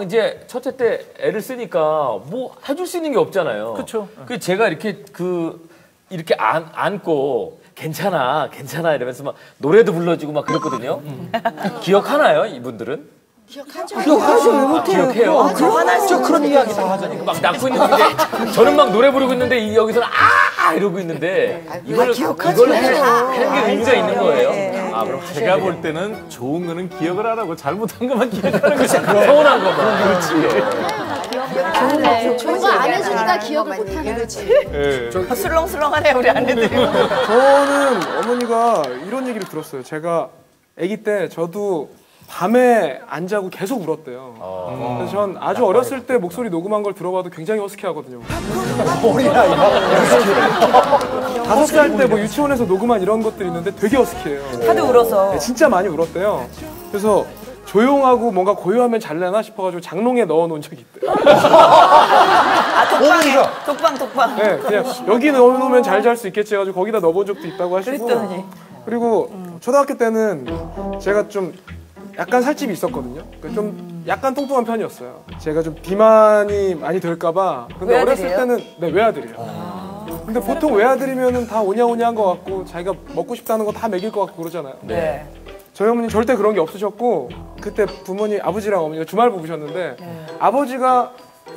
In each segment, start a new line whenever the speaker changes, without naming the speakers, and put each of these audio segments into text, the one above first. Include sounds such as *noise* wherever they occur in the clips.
이제 첫째 때 애를 쓰니까 뭐 해줄 수 있는 게 없잖아요.
그쵸.
그 제가 이렇게 그 이렇게 안, 안고 괜찮아, 괜찮아 이러면서 막 노래도 불러주고 막 그랬거든요. 기억하나요, 이분들은?
기억하죠 왜 못해요?
기억해요.
저 그런 이야기 다 하잖아요.
막 낳고 있는데 저는 막 노래 부르고 있는데 이- 여기서는 아, 아 이러고 있는데 이걸 이걸 해- 하는 게 의미가 있는 거예요. 아 그럼
제가 볼 때는 좋은 거는 기억을 안 하고. 잘못한 것만 기억하는 것이
서운한 거만. 그렇지.
좋은 거안 해주니까 기억을 못 하는 거지.
술렁술렁하네 우리 아내들이.
저는 어머니가 이런 얘기를 들었어요. 제가 아기 때 저도 밤에 안 자고 계속 울었대요. 그래서 전 아주 어렸을 때 목소리 녹음한 걸 들어봐도 굉장히 허스키 하거든요. *laughs* 다섯 살 때 뭐 유치원에서 녹음한 이런 것들이 있는데 되게 허스키해요.
하도 울어서.
네, 진짜 많이 울었대요. 그래서 조용하고 뭔가 고요하면 잘래나 싶어가지고 장롱에 넣어놓은 적이 있대요. *laughs*
아 독방에 독방 독방.
네, 그냥 여기 넣어놓으면 잘 잘 수 있겠지 해가지고 거기다 넣어본 적도 있다고 하시고
그랬더니.
그리고 초등학교 때는 제가 좀 약간 살집이 있었거든요. 그러니까 좀 약간 뚱뚱한 편이었어요. 제가 좀 비만이 많이 될까봐. 근데 어렸을
외아들이에요?
때는 네 외아들이에요. 근데 보통 외아들이면은 다 오냐오냐한 것 같고 자기가 먹고 싶다는 거 다 먹일 것 같고 그러잖아요.
네.
저희 어머니 절대 그런 게 없으셨고 그때 부모님 아버지랑 어머니가 주말 부부셨는데 아버지가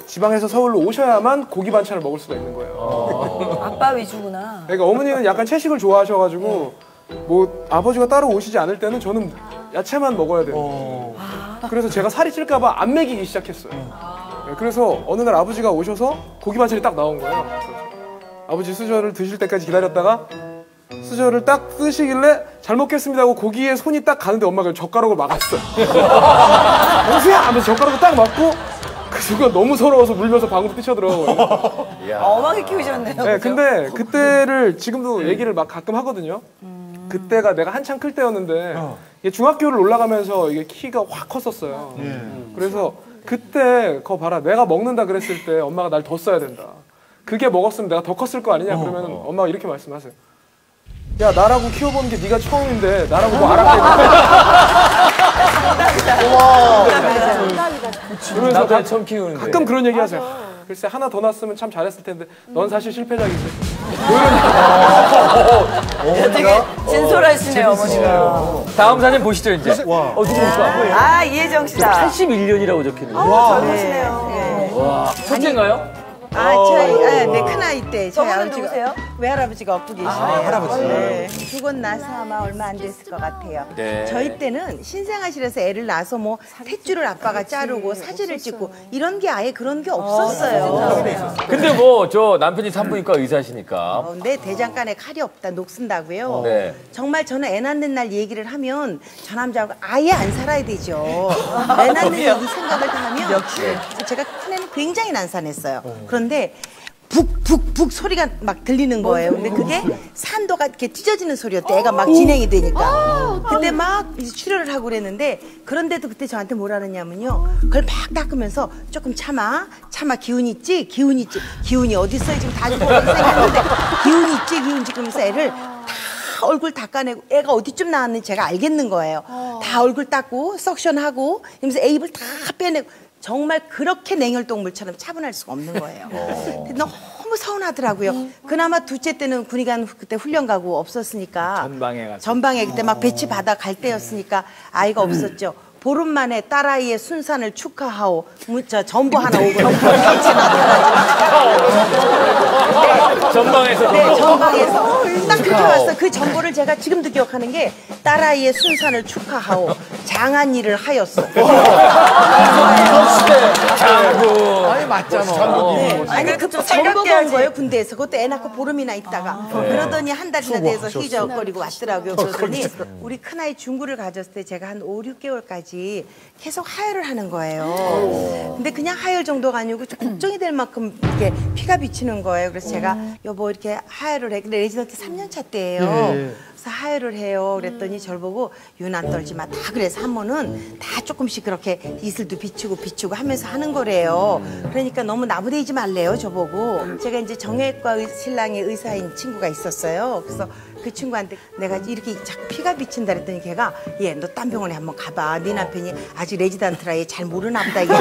지방에서 서울로 오셔야만 고기 반찬을 먹을 수가 있는 거예요.
아 빠 위주구나.
그러니까 어머니는 약간 채식을 좋아하셔가지고 뭐 아버지가 따로 오시지 않을 때는 저는 야채만 먹어야 돼요. 그래서 제가 살이 찔까봐 안 먹이기 시작했어요. 네, 그래서 어느 날 아버지가 오셔서 고기 반찬이 딱 나온 거예요. 아버지 수저를 드실 때까지 기다렸다가 수저를 딱 쓰시길래 잘 먹겠습니다 하고 고기에 손이 딱 가는데 엄마가 젓가락을 막았어요. *laughs* 영수야! 하면서 젓가락을 딱 막고 그 순간 너무 서러워서 물면서 방으로 뛰쳐들어가거든요.
어, 엄하게 키우셨네요.
네,
그죠?
근데 그때를 지금도 얘기를 막 가끔 하거든요. 그때가 내가 한창 클 때였는데 이게 중학교를 올라가면서 이게 키가 확 컸었어요. 그래서 그때 거 봐라 내가 먹는다 그랬을 때 엄마가 날 더 써야 된다. 그게 먹었으면 내가 더 컸을 거 아니냐 그러면 엄마가 이렇게 말씀하세요. 야 나라고 키워본 게 네가 처음인데 나라고 뭐. *laughs* 그러면서
나도
가-
처음 키우는데.
가끔 그런 얘기 하세요. 글쎄 하나 더 낳았으면 참 잘했을 텐데 넌 사실 실패작이지.
되게 진솔하시네요 어머니가.
다음 사진 보시죠 이제. 어 누굽니까?
아 이혜정 씨다.
81년이라고 적혀있네요.
젊으시네요.
와. 첫째인가요?
아, 저희 아, 네, 큰 아이 때 저희
저분은
아버지가
누구세요?
외할아버지가 엎고 계시네요. 할아버지. 네. 죽고 나서 아마 얼마 안 됐을 것 같아요.
네.
저희 때는 신생아실에서 애를 낳아서 뭐 탯줄을 아빠가 자르고 사진을 찍고 이런 게 아예 그런 게 없었어요.
근데 뭐 저 남편이 산부인과 의사시니까.
어, 내 대장간에 칼이 없다 녹슨다고요.
네.
정말 저는 애 낳는 날 얘기를 하면 저 남자하고 아예 안 살아야 되죠. 애 낳는 얘기 생각을 다 하면 그래서 제가 굉장히 난산했어요. 그런데 북북북 소리가 막 들리는 거예요. 근데 그게 산도가 이렇게 찢어지는 소리였대. 애가 막 진행이 되니까. 그때 막 이제 출혈을 하고 그랬는데 그런데도 그때 저한테 뭐라 그러냐면요. 그걸 막 닦으면서 조금 참아. 참아 기운 있지? 기운 있지? 기운이 어디 있어요? 지금 다 죽어가고 생겼는데 기운 있지? 기운 있지? 그러면서 애를 다 얼굴 닦아내고 애가 어디쯤 나왔는지 제가 알겠는 거예요. 다 얼굴 닦고 석션하고 이러면서 애 입을 다 빼내고 정말 그렇게 냉혈동물처럼 차분할 수가 없는 거예요. 근데 너무 서운하더라고요. 그나마 둘째 때는 군의관 그때 훈련 가고 없었으니까
전방에 가서.
전방에 그때 막 배치 받아 갈 때였으니까 아이가 없었죠. 보름 만에 딸아이의 순산을 축하하오. 문자 전부 하나 오고
전방에서
네, 전방에서 딱 그렇게 왔어. 그 정보를 제가 지금도 기억하는 게 딸아이의 순산을 축하하오. 장한 일을 하였어. *laughs*
아니 맞잖아.
네. 아니 그온
생각해야지.
거예요 군대에서. 그것도 애 낳고 보름이나 있다가 그러더니 한 달이나 돼서 희적거리고 왔더라고요. 그러더니 우리 큰 아이 중구를 가졌을 때 제가 한 5, 6개월까지 계속 하혈을 하는 거예요. 근데 그냥 하혈 정도가 아니고 좀 걱정이 될 만큼 이렇게 피가 비치는 거예요. 그래서 제가 여보 이렇게 하혈을 해. 근데 레지던트 3년 차 때예요. 그래서 하혈을 해요. 그랬더니 절 보고 유난 떨지 마. 다 그래 산모는 다 조금씩 그렇게 이슬도 비추고 비추고 하면서 하는 거래요. 그러니까 그러니까 너무 나부대지 말래요, 저보고. 제가 이제 정형외과 의- 신랑의 의사인 친구가 있었어요. 그래서 그 친구한테 내가 이렇게 자꾸 피가 비친다 그랬더니 걔가 얘 너 딴 병원에 한번 가봐. 네 남편이 아직 레지던트라에 잘 모르나 보다. 이게 *laughs*